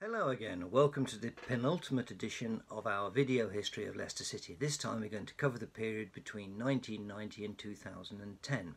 Hello again, welcome to the penultimate edition of our video history of Leicester City. This time we're going to cover the period between 1990 and 2010.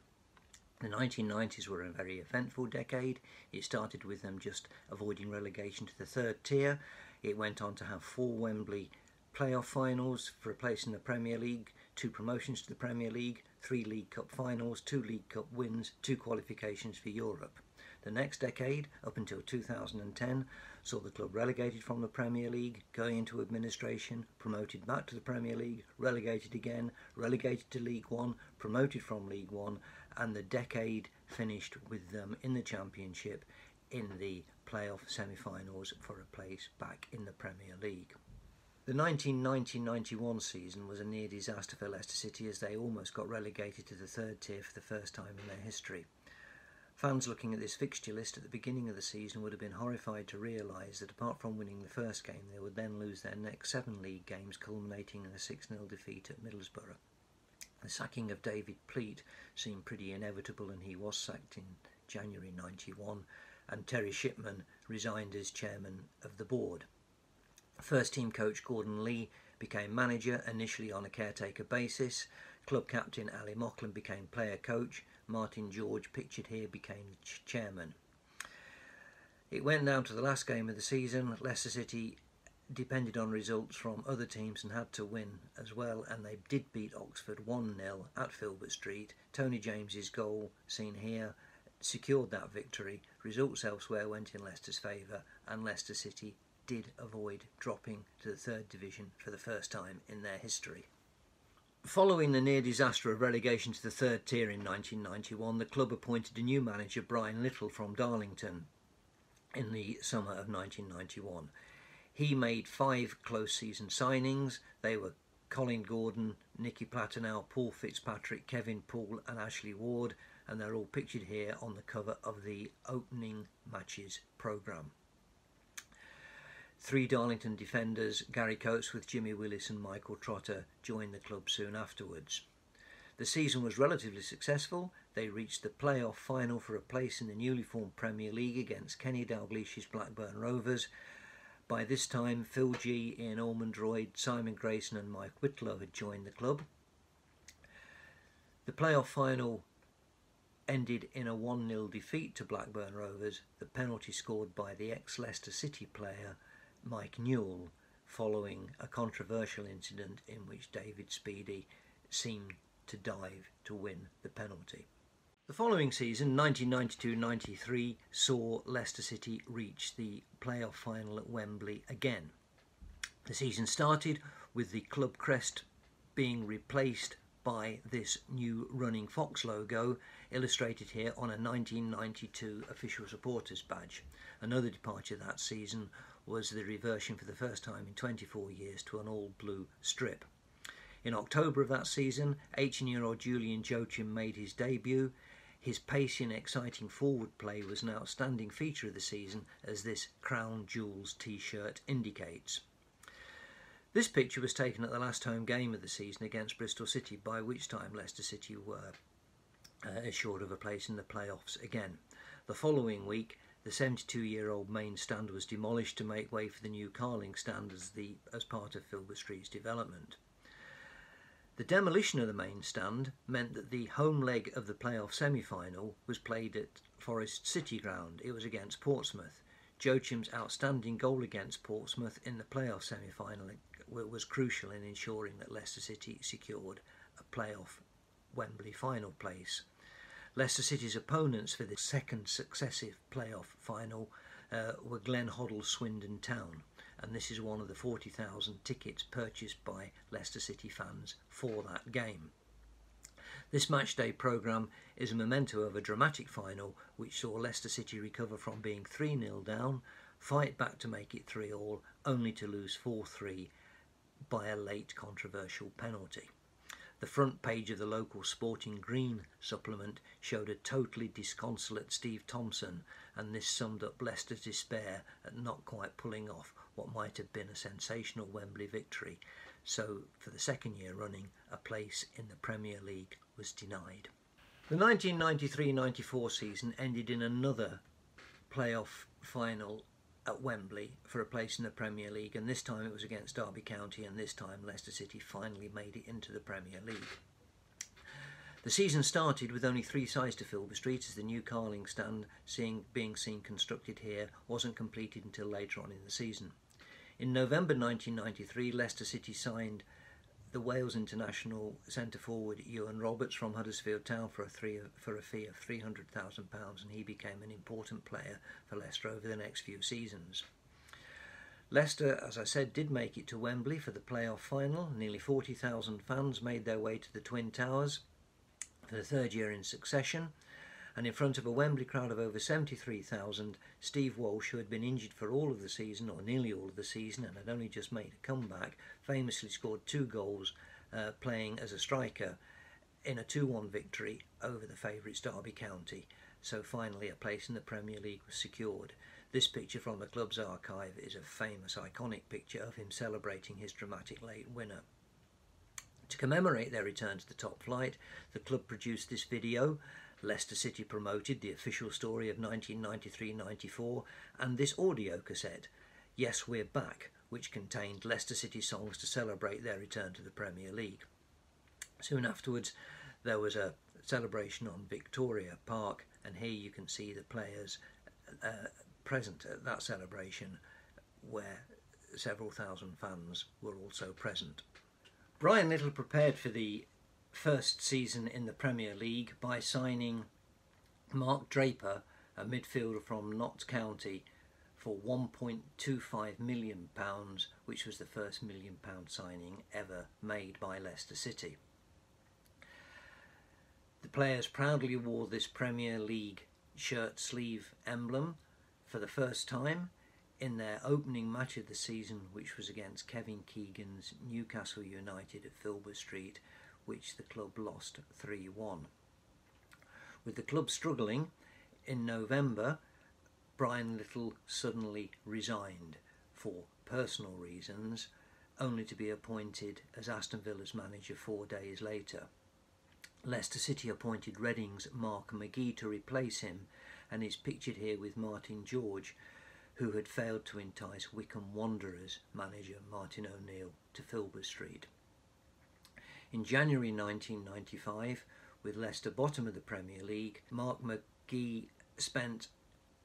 The 1990s were a very eventful decade. It started with them just avoiding relegation to the third tier. It went on to have four Wembley playoff finals for a place in the Premier League, two promotions to the Premier League, three League Cup finals, two League Cup wins, two qualifications for Europe. The next decade, up until 2010, saw the club relegated from the Premier League, going into administration, promoted back to the Premier League, relegated again, relegated to League One, promoted from League One, and the decade finished with them in the Championship in the playoff semi finals for a place back in the Premier League. The 1990-91 season was a near disaster for Leicester City as they almost got relegated to the third tier for the first time in their history. Fans looking at this fixture list at the beginning of the season would have been horrified to realise that apart from winning the first game, they would then lose their next seven league games, culminating in a 6 0 defeat at Middlesbrough. The sacking of David Pleat seemed pretty inevitable, and he was sacked in January 91, and Terry Shipman resigned as chairman of the board. First team coach Gordon Lee became manager, initially on a caretaker basis. Club captain Ally Mauchlen became player coach. Martin George, pictured here, became chairman. It went down to the last game of the season. Leicester City depended on results from other teams and had to win as well, and they did beat Oxford 1 0 at Filbert Street. Tony James's goal, seen here, secured that victory. Results elsewhere went in Leicester's favour, and Leicester City did avoid dropping to the third division for the first time in their history. Following the near disaster of relegation to the third tier in 1991, the club appointed a new manager, Brian Little, from Darlington in the summer of 1991. He made five close season signings. They were Colin Gordon, Nicky Platnauer, Paul Fitzpatrick, Kevin Poole, and Ashley Ward, and they're all pictured here on the cover of the opening matches programme. Three Darlington defenders, Gary Coates with Jimmy Willis and Michael Trotter, joined the club soon afterwards. The season was relatively successful. They reached the playoff final for a place in the newly formed Premier League against Kenny Dalglish's Blackburn Rovers. By this time, Phil Gee, Ian Ormondroyd, Simon Grayson, and Mike Whitlow had joined the club. The playoff final ended in a 1 0 defeat to Blackburn Rovers, the penalty scored by the ex Leicester City player Mike Newell following a controversial incident in which David Speedie seemed to dive to win the penalty. The following season, 1992-93, saw Leicester City reach the playoff final at Wembley again. The season started with the club crest being replaced by this new running fox logo illustrated here on a 1992 official supporters badge. Another departure that season was the reversion for the first time in 24 years to an all blue strip. In October of that season, 18 year old Julian Joachim made his debut. His pacey and exciting forward play was an outstanding feature of the season, as this Crown Jewels t shirt indicates. This picture was taken at the last home game of the season against Bristol City, by which time Leicester City were uh, assured of a place in the playoffs again. The following week, the 72 year old main stand was demolished to make way for the new Carling stand as, the, as part of Filbert Street's development. The demolition of the main stand meant that the home leg of the playoff semi final was played at Forest City Ground. It was against Portsmouth. Joachim's outstanding goal against Portsmouth in the playoff semi final was crucial in ensuring that Leicester City secured a playoff Wembley final place. Leicester City's opponents for the second successive playoff final uh, were Glenn Hoddle Swindon Town, and this is one of the 40,000 tickets purchased by Leicester City fans for that game. This matchday programme is a memento of a dramatic final which saw Leicester City recover from being 3 0 down, fight back to make it 3 all, only to lose 4 3 by a late controversial penalty. The front page of the local Sporting Green supplement showed a totally disconsolate Steve Thompson, and this summed up Leicester's despair at not quite pulling off what might have been a sensational Wembley victory. So, for the second year running, a place in the Premier League was denied. The 1993 94 season ended in another playoff final at Wembley for a place in the Premier League, and this time it was against Derby County, and this time Leicester City finally made it into the Premier League. The season started with only three sides to Filbert Street as the new Carling stand seeing, being seen constructed here wasn't completed until later on in the season. In November 1993, Leicester City signed the Wales international centre forward Iwan Roberts from Huddersfield Town for a, three, for a fee of £300,000 and he became an important player for Leicester over the next few seasons. Leicester, as I said, did make it to Wembley for the playoff final. Nearly 40,000 fans made their way to the Twin Towers for the third year in succession and in front of a Wembley crowd of over 73,000, Steve Walsh, who had been injured for all of the season, or nearly all of the season, and had only just made a comeback, famously scored two goals uh, playing as a striker in a 2 1 victory over the favourites Derby County. So finally, a place in the Premier League was secured. This picture from the club's archive is a famous, iconic picture of him celebrating his dramatic late winner. To commemorate their return to the top flight, the club produced this video Leicester City promoted the official story of 1993-94 and this audio cassette, Yes We're Back, which contained Leicester City songs to celebrate their return to the Premier League. Soon afterwards there was a celebration on Victoria Park and here you can see the players uh, present at that celebration where several thousand fans were also present. Brian Little prepared for the first season in the Premier League by signing Mark Draper, a midfielder from Notts County, for £1.25 million, which was the first million pound signing ever made by Leicester City. The players proudly wore this Premier League shirt sleeve emblem for the first time in their opening match of the season, which was against Kevin Keegan's Newcastle United at Filbert Street, which the club lost 3 1. With the club struggling, in November, Brian Little suddenly resigned for personal reasons, only to be appointed as Aston Villa's manager four days later. Leicester City appointed Reading's Mark McGee to replace him and is pictured here with Martin George, who had failed to entice Wycombe Wanderers manager Martin O'Neill to Filbert Street. In January 1995, with Leicester bottom of the Premier League, Mark McGee spent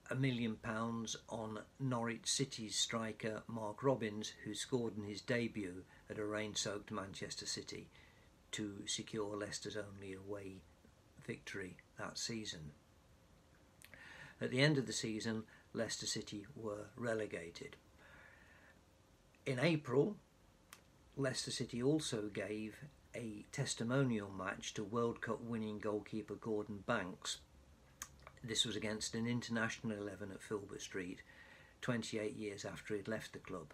a million pounds on Norwich City's striker Mark Robins, who scored in his debut at a rain-soaked Manchester City to secure Leicester's only away victory that season. At the end of the season, Leicester City were relegated. In April, Leicester City also gave a testimonial match to World Cup winning goalkeeper Gordon Banks. This was against an international 11 at Filbert Street, 28 years after he'd left the club.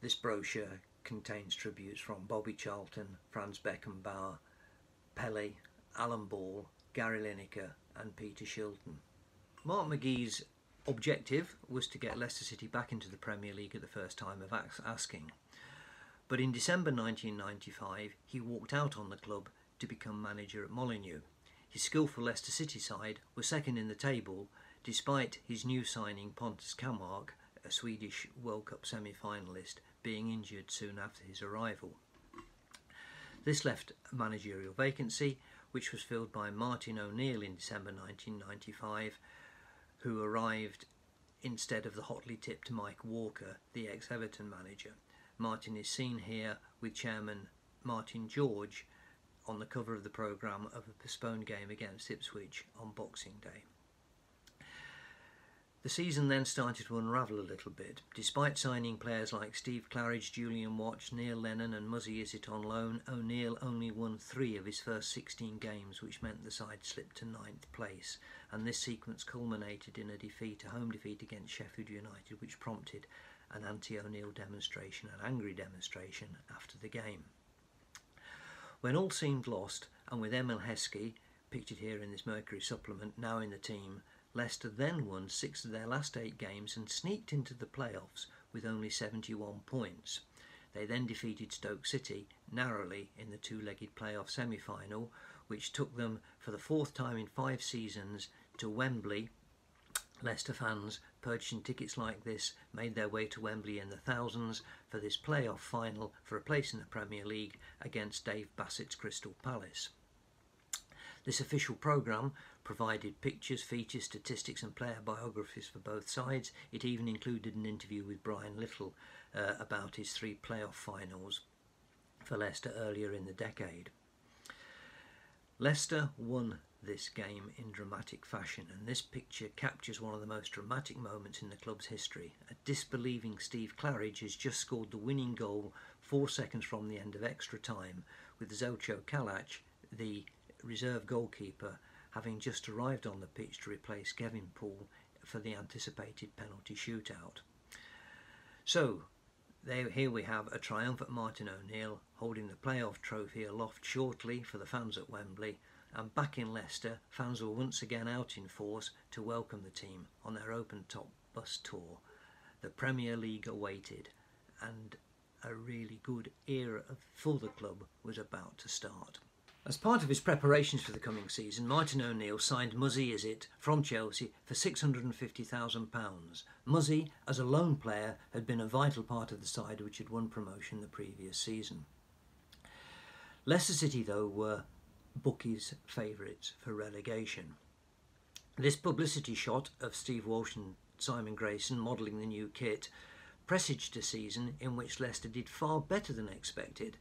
This brochure contains tributes from Bobby Charlton, Franz Beckenbauer, Pele, Alan Ball, Gary Lineker and Peter Shilton. Mark McGee's objective was to get Leicester City back into the Premier League at the first time of asking. But in December 1995, he walked out on the club to become manager at Molineux. His skillful Leicester City side was second in the table, despite his new signing Pontus Kåmark, a Swedish World Cup semi-finalist, being injured soon after his arrival. This left a managerial vacancy, which was filled by Martin O'Neill in December 1995, who arrived instead of the hotly tipped Mike Walker, the ex-Everton manager. Martin is seen here with Chairman Martin George on the cover of the programme of a postponed game against Ipswich on Boxing Day. The season then started to unravel a little bit. Despite signing players like Steve Claridge, Julian Watts, Neil Lennon and Muzzy Izzet on loan, O'Neill only won three of his first 16 games, which meant the side slipped to ninth place. And this sequence culminated in a defeat, a home defeat against Sheffield United, which prompted an anti-O'Neill demonstration, an angry demonstration after the game. When all seemed lost, and with Emile Heskey, pictured here in this Mercury supplement, now in the team, Leicester then won six of their last eight games and sneaked into the playoffs with only 71 points. They then defeated Stoke City narrowly in the two-legged playoff semi-final, which took them for the fourth time in five seasons to Wembley Leicester fans purchasing tickets like this made their way to Wembley in the thousands for this playoff final for a place in the Premier League against Dave Bassett's Crystal Palace. This official programme provided pictures, features, statistics, and player biographies for both sides. It even included an interview with Brian Little uh, about his three playoff finals for Leicester earlier in the decade. Leicester won this game in dramatic fashion, and this picture captures one of the most dramatic moments in the club's history. A disbelieving Steve Claridge has just scored the winning goal four seconds from the end of extra time, with Zeljko Kalac, the reserve goalkeeper, having just arrived on the pitch to replace Kevin Poole for the anticipated penalty shootout. So, there, here we have a triumphant Martin O'Neill holding the playoff trophy aloft shortly for the fans at Wembley and back in Leicester, fans were once again out in force to welcome the team on their open top bus tour. The Premier League awaited, and a really good era for the club was about to start. As part of his preparations for the coming season, Martin O'Neill signed Muzzy Izzet from Chelsea for £650,000. Muzzy, as a loan player, had been a vital part of the side which had won promotion the previous season. Leicester City, though, were bookies' favourites for relegation. This publicity shot of Steve Walsh and Simon Grayson modelling the new kit presaged a season in which Leicester did far better than expected,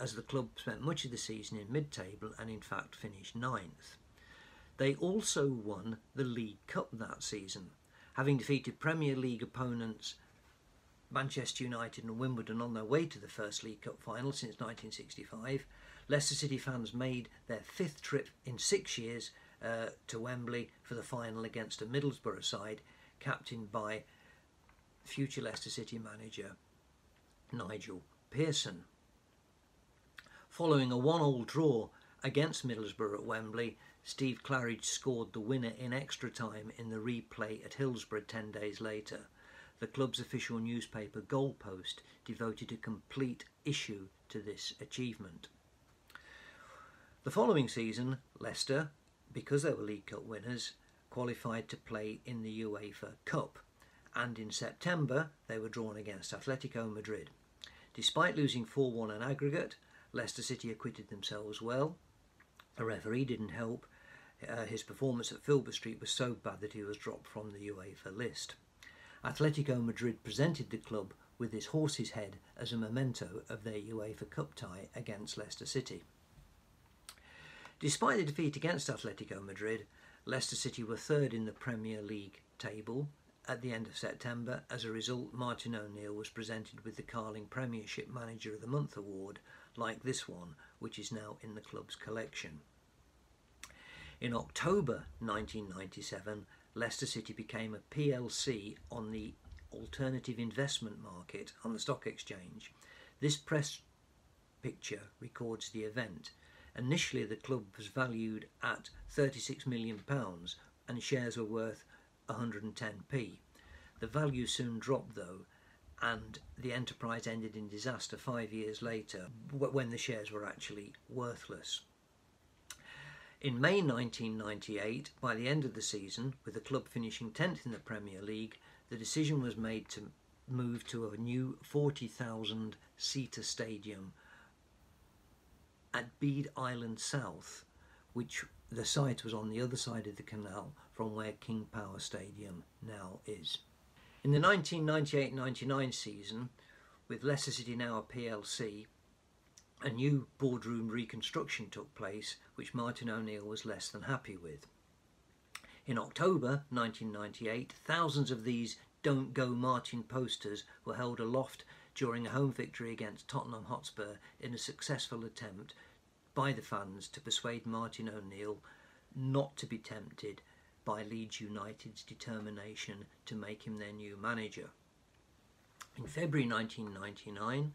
as the club spent much of the season in mid table and in fact finished ninth. They also won the League Cup that season, having defeated Premier League opponents Manchester United and Wimbledon on their way to the first League Cup final since 1965 Leicester City fans made their fifth trip in six years uh, to Wembley for the final against a Middlesbrough side captained by future Leicester City manager Nigel Pearson. Following a one-all draw against Middlesbrough at Wembley, Steve Claridge scored the winner in extra time in the replay at Hillsborough 10 days later. The club's official newspaper Goalpost devoted a complete issue to this achievement. The following season, Leicester, because they were League Cup winners, qualified to play in the UEFA Cup, and in September they were drawn against Atletico Madrid. Despite losing 4 1 in aggregate, Leicester City acquitted themselves well. The referee didn't help. Uh, his performance at Filbert Street was so bad that he was dropped from the UEFA list. Atletico Madrid presented the club with this horse's head as a memento of their UEFA Cup tie against Leicester City. Despite the defeat against Atletico Madrid, Leicester City were third in the Premier League table at the end of September. As a result, Martin O'Neill was presented with the Carling Premiership Manager of the Month award, like this one, which is now in the club's collection. In October 1997, Leicester City became a PLC on the alternative investment market on the stock exchange. This press picture records the event Initially, the club was valued at £36 million and shares were worth 110p. The value soon dropped though, and the enterprise ended in disaster five years later when the shares were actually worthless. In May 1998, by the end of the season, with the club finishing 10th in the Premier League, the decision was made to move to a new 40,000 seater stadium at Bede Island South, which the site was on the other side of the canal from where King Power Stadium now is. In the 1998 99 season, with Leicester City now PLC, a new boardroom reconstruction took place, which Martin O'Neill was less than happy with. In October 1998, thousands of these Don't Go Martin posters were held aloft during a home victory against Tottenham Hotspur in a successful attempt by the fans to persuade Martin O'Neill not to be tempted by Leeds United's determination to make him their new manager. In February 1999,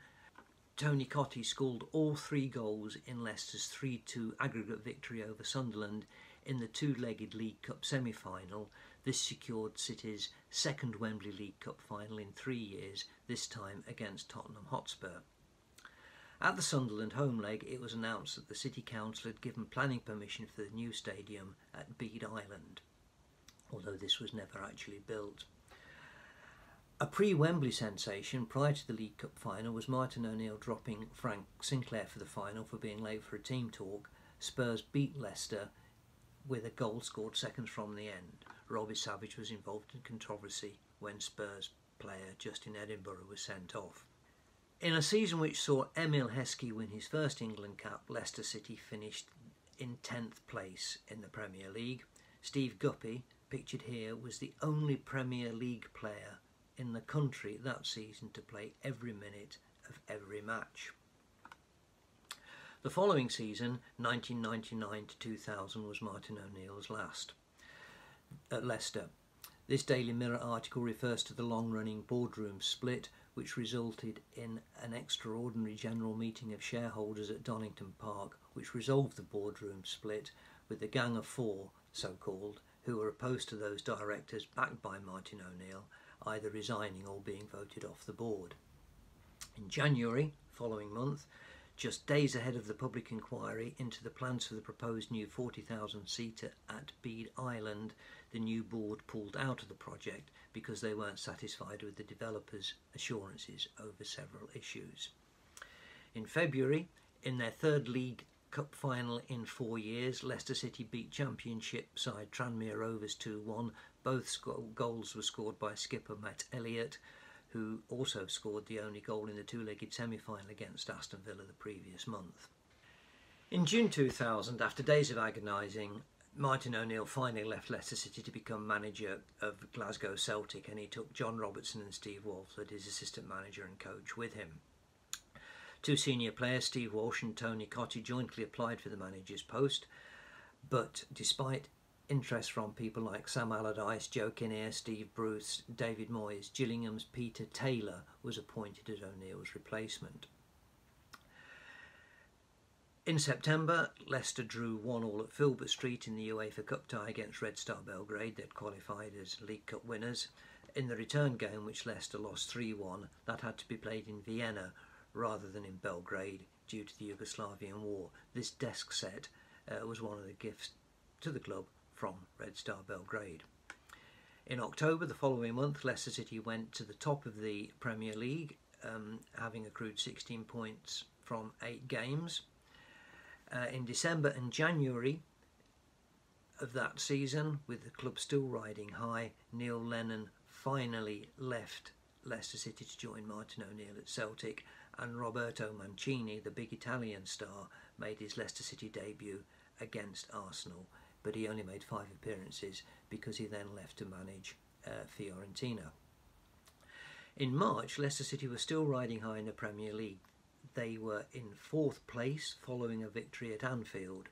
Tony Cottee scored all three goals in Leicester's 3 2 aggregate victory over Sunderland in the two legged League Cup semi final. This secured City's second Wembley League Cup final in three years, this time against Tottenham Hotspur. At the Sunderland home leg, it was announced that the City Council had given planning permission for the new stadium at Bede Island. although this was never actually built. A pre Wembley sensation prior to the League Cup final was Martin O'Neill dropping Frank Sinclair for the final for being late for a team talk. Spurs beat Leicester with a goal scored seconds from the end. Robbie Savage was involved in controversy when Spurs player Justin Edinburgh was sent off. In a season which saw Emile Heskey win his first England cap, Leicester City finished in 10th place in the Premier League. Steve Guppy, pictured here, was the only Premier League player in the country that season to play every minute of every match. The following season, 1999 to 2000, was Martin O'Neill's last at Leicester. This Daily Mirror article refers to the long running boardroom split, which resulted in an extraordinary general meeting of shareholders at Donington Park, which resolved the boardroom split with the Gang of Four, so called, who were opposed to those directors backed by Martin O'Neill either resigning or being voted off the board. In January, following month, just days ahead of the public inquiry into the plans for the proposed new 40,000 seater at Bede Island, the new board pulled out of the project because they weren't satisfied with the developers' assurances over several issues. In February, in their third League Cup final in four years, Leicester City beat Championship side Tranmere Rovers 2 1 both goals were scored by skipper Matt Elliott, who also scored the only goal in the two legged semi final against Aston Villa the previous month. In June 2000, after days of agonising, Martin O'Neill finally left Leicester City to become manager of Glasgow Celtic and he took John Robertson and Steve Walford, his assistant manager and coach, with him. Two senior players, Steve Walsh and Tony Cottee, jointly applied for the manager's post, but despite interest from people like Sam Allardyce, Joe Kinnear, Steve Bruce, David Moyes, Gillingham's Peter Taylor was appointed as O'Neill's replacement. In September, Leicester drew 1 all at Filbert Street in the UEFA Cup tie against Red Star Belgrade. They'd qualified as League Cup winners. In the return game, which Leicester lost 3 1, that had to be played in Vienna rather than in Belgrade due to the Yugoslavian war. This desk set uh, was one of the gifts to the club from Red Star Belgrade. In October, the following month, Leicester City went to the top of the Premier League, um, having accrued 16 points from eight games. Uh, in December and January of that season, with the club still riding high, Neil Lennon finally left Leicester City to join Martin O'Neill at Celtic, and Roberto Mancini, the big Italian star, made his Leicester City debut against Arsenal but he only made five appearances because he then left to manage uh, Fiorentina. In March, Leicester City were still riding high in the Premier League. They were in fourth place following a victory at Anfield.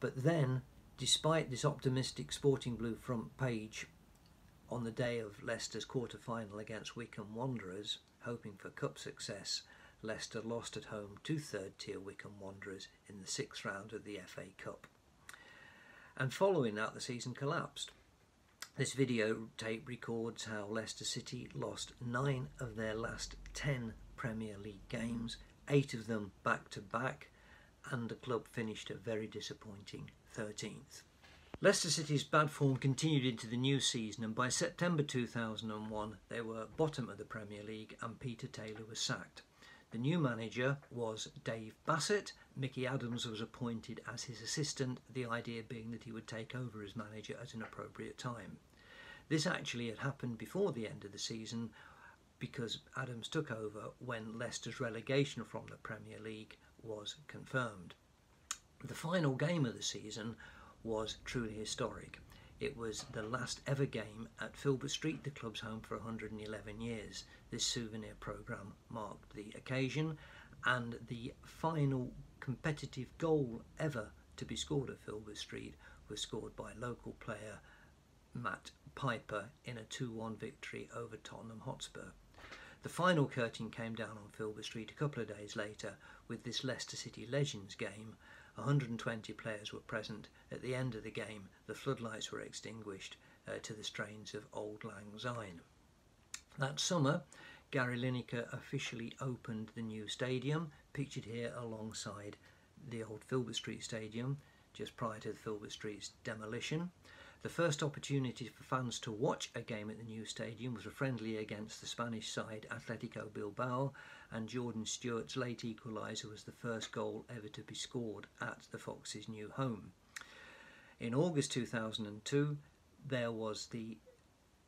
But then, despite this optimistic Sporting Blue front page on the day of Leicester's quarter final against Wycombe Wanderers, hoping for cup success, Leicester lost at home to third tier Wycombe Wanderers in the sixth round of the FA Cup and following that the season collapsed. This video tape records how Leicester City lost nine of their last ten Premier League games, eight of them back to back, and the club finished a very disappointing 13th. Leicester City's bad form continued into the new season, and by September 2001, they were bottom of the Premier League, and Peter Taylor was sacked. The new manager was Dave Bassett. Mickey Adams was appointed as his assistant, the idea being that he would take over as manager at an appropriate time. This actually had happened before the end of the season because Adams took over when Leicester's relegation from the Premier League was confirmed. The final game of the season was truly historic. It was the last ever game at Filbert Street, the club's home for 111 years. This souvenir programme marked the occasion, and the final competitive goal ever to be scored at Filbert Street was scored by local player Matt Piper in a 2 1 victory over Tottenham Hotspur. The final curtain came down on Filbert Street a couple of days later with this Leicester City Legends game 120 players were present. At the end of the game, the floodlights were extinguished uh, to the strains of Auld Lang Syne. That summer, Gary Lineker officially opened the new stadium, pictured here alongside the old Filbert Street Stadium, just prior to the Filbert Street's demolition. The first opportunity for fans to watch a game at the new stadium was a friendly against the Spanish side Atletico Bilbao, and Jordan Stewart's late equaliser was the first goal ever to be scored at the Foxes' new home. In August 2002, there was the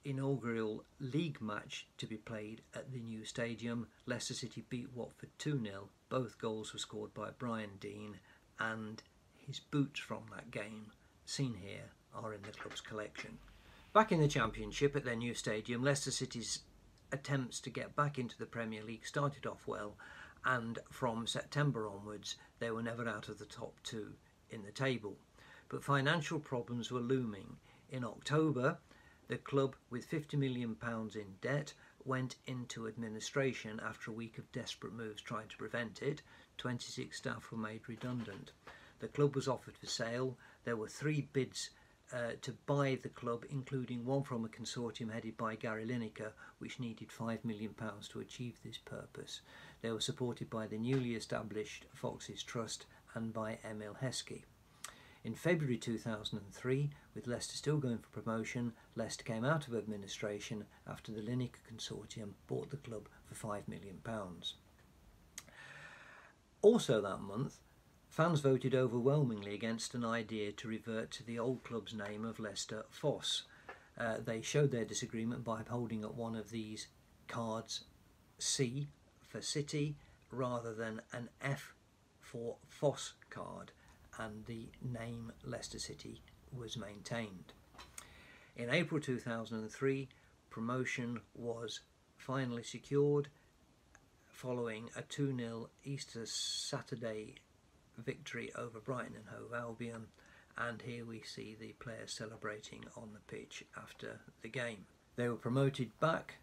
inaugural league match to be played at the new stadium. Leicester City beat Watford 2 0. Both goals were scored by Brian Deane and his boots from that game, seen here, are in the club's collection. Back in the Championship at their new stadium, Leicester City's attempts to get back into the Premier League started off well, and from September onwards, they were never out of the top two in the table. But financial problems were looming. In October, the club, with £50 million in debt, went into administration after a week of desperate moves trying to prevent it. 26 staff were made redundant. The club was offered for sale. There were three bids uh, to buy the club, including one from a consortium headed by Gary Lineker, which needed £5 million to achieve this purpose. They were supported by the newly established Foxes Trust and by Emile Heskey. In February 2003, with Leicester still going for promotion, Leicester came out of administration after the Lineker consortium bought the club for £5 million. Also that month, Fans voted overwhelmingly against an idea to revert to the old club's name of Leicester Fosse. Uh, they showed their disagreement by holding up one of these cards C for City rather than an F for Fosse card, and the name Leicester City was maintained. In April 2003, promotion was finally secured following a 2 0 Easter Saturday victory over Brighton and Hove Albion. And here we see the players celebrating on the pitch after the game. They were promoted back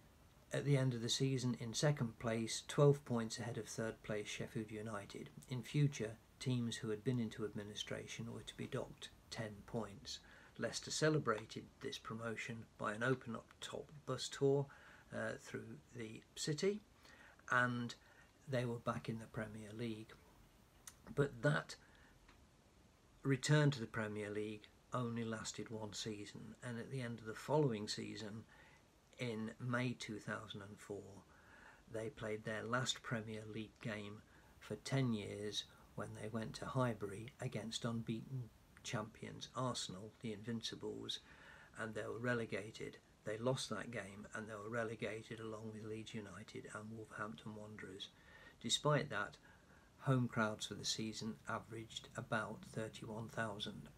at the end of the season in second place, 12 points ahead of third place Sheffield United. In future, teams who had been into administration were to be docked 10 points. Leicester celebrated this promotion by an open up top bus tour uh, through the city and they were back in the Premier League. But that return to the Premier League only lasted one season, and at the end of the following season, in May 2004, they played their last Premier League game for 10 years when they went to Highbury against unbeaten champions Arsenal, the Invincibles, and they were relegated. They lost that game and they were relegated along with Leeds United and Wolverhampton Wanderers. Despite that, home crowds for the season averaged about 31,000.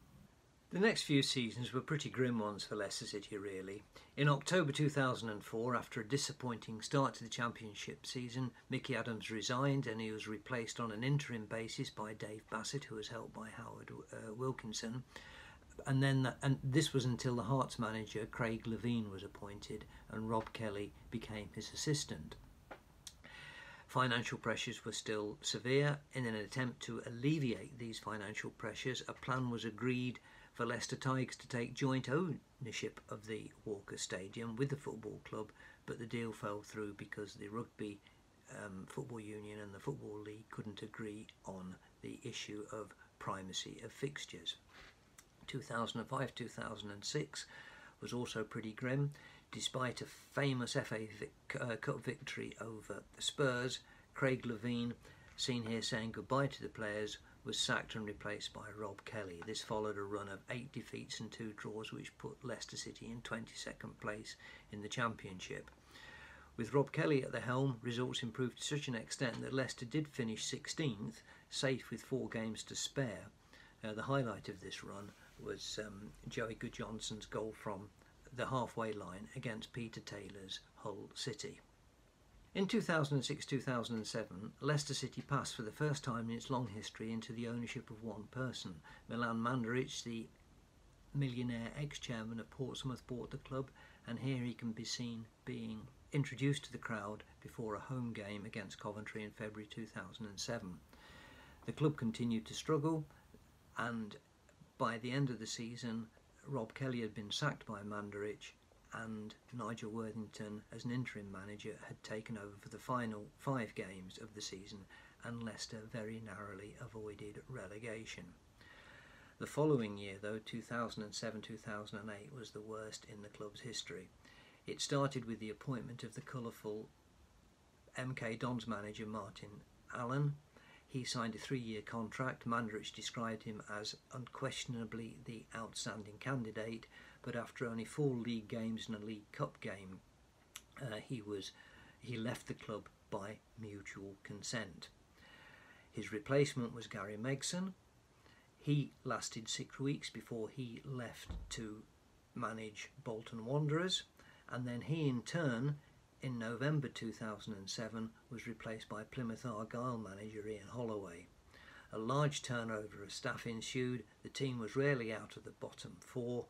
The next few seasons were pretty grim ones for Leicester City, really. In October 2004, after a disappointing start to the Championship season, Mickey Adams resigned and he was replaced on an interim basis by Dave Bassett, who was helped by Howard uh, Wilkinson. And then, that, and this was until the Hearts manager Craig Levein was appointed, and Rob Kelly became his assistant. Financial pressures were still severe. In an attempt to alleviate these financial pressures, a plan was agreed for Leicester Tigers to take joint ownership of the Walker Stadium with the football club, but the deal fell through because the Rugby um, Football Union and the Football League couldn't agree on the issue of primacy of fixtures. 2005 2006 was also pretty grim despite a famous FA Vic, uh, Cup victory over the Spurs, Craig Levein, seen here saying goodbye to the players, was sacked and replaced by Rob Kelly. This followed a run of eight defeats and two draws, which put Leicester City in 22nd place in the Championship. With Rob Kelly at the helm, results improved to such an extent that Leicester did finish 16th, safe with four games to spare. Uh, the highlight of this run was um, Joey Gudjonsson's goal from the halfway line against Peter Taylor's Hull City. In 2006 2007, Leicester City passed for the first time in its long history into the ownership of one person. Milan Mandaric, the millionaire ex chairman of Portsmouth, bought the club, and here he can be seen being introduced to the crowd before a home game against Coventry in February 2007. The club continued to struggle, and by the end of the season, Rob Kelly had been sacked by Mandaric and Nigel Worthington, as an interim manager, had taken over for the final five games of the season, and Leicester very narrowly avoided relegation. The following year, though, 2007 2008, was the worst in the club's history. It started with the appointment of the colourful MK Dons manager Martin Allen. He signed a three year contract. Mandaric described him as unquestionably the outstanding candidate, but after only four league games and a League Cup game, uh, he was he left the club by mutual consent. His replacement was Gary Megson. He lasted six weeks before he left to manage Bolton Wanderers, and then he in turn, in November 2007, was replaced by Plymouth Argyle manager Ian Holloway. A large turnover of staff ensued, the team was rarely out of the bottom four.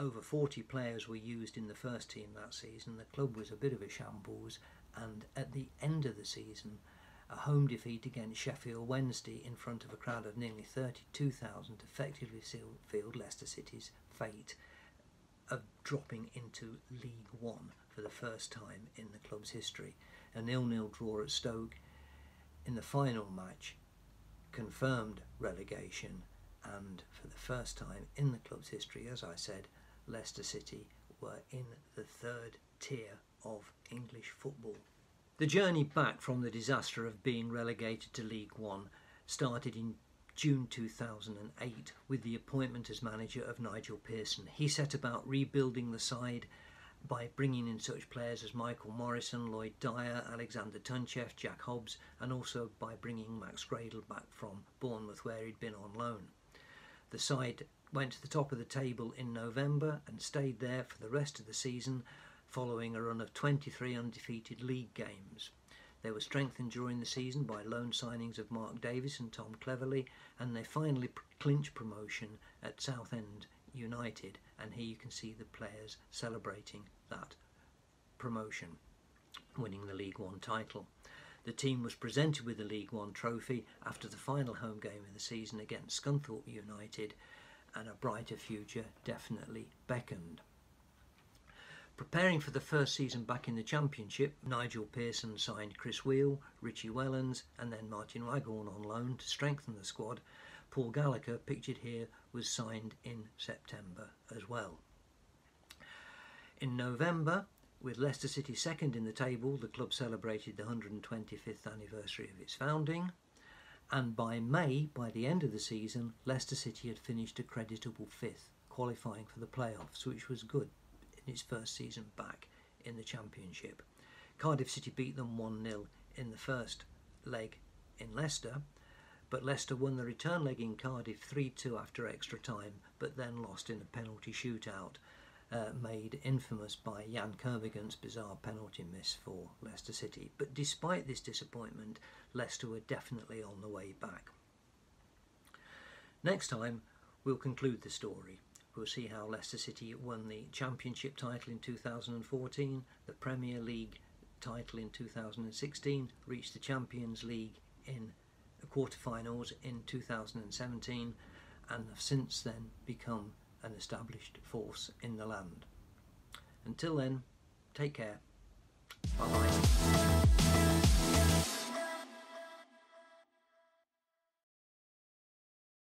Over 40 players were used in the first team that season. The club was a bit of a shambles, and at the end of the season, a home defeat against Sheffield Wednesday in front of a crowd of nearly 32,000 effectively sealed Leicester City's fate of dropping into League One for the first time in the club's history. A nil-nil draw at Stoke in the final match confirmed relegation and for the first time in the club's history, as I said, Leicester City were in the third tier of English football. The journey back from the disaster of being relegated to League One started in June 2008 with the appointment as manager of Nigel Pearson. He set about rebuilding the side by bringing in such players as Michael Morrison, Lloyd Dyer, Alexander Tunchev, Jack Hobbs, and also by bringing Max Gradel back from Bournemouth where he'd been on loan. The side went to the top of the table in November and stayed there for the rest of the season following a run of 23 undefeated league games. They were strengthened during the season by loan signings of Mark Davis and Tom Cleverley, and they finally clinched promotion at Southend United. And here you can see the players celebrating that promotion, winning the League One title. The team was presented with the League One trophy after the final home game of the season against Scunthorpe United, and a brighter future definitely beckoned. Preparing for the first season back in the Championship, Nigel Pearson signed Chris Weale, Richie Wellens, and then Martyn Waghorn on loan to strengthen the squad. Paul Gallagher, pictured here, was signed in September as well. In November, with Leicester City second in the table, the club celebrated the 125th anniversary of its founding. And by May, by the end of the season, Leicester City had finished a creditable fifth, qualifying for the playoffs, which was good its first season back in the Championship. Cardiff City beat them 1 0 in the first leg in Leicester, but Leicester won the return leg in Cardiff 3 2 after extra time, but then lost in a penalty shootout. Uh, made infamous by Yann Kermorgant's bizarre penalty miss for Leicester City. But despite this disappointment, Leicester were definitely on the way back. Next time, we'll conclude the story We'll see how Leicester City won the Championship title in 2014, the Premier League title in 2016, reached the Champions League in the quarterfinals in 2017, and have since then become an established force in the land. Until then, take care. Bye bye.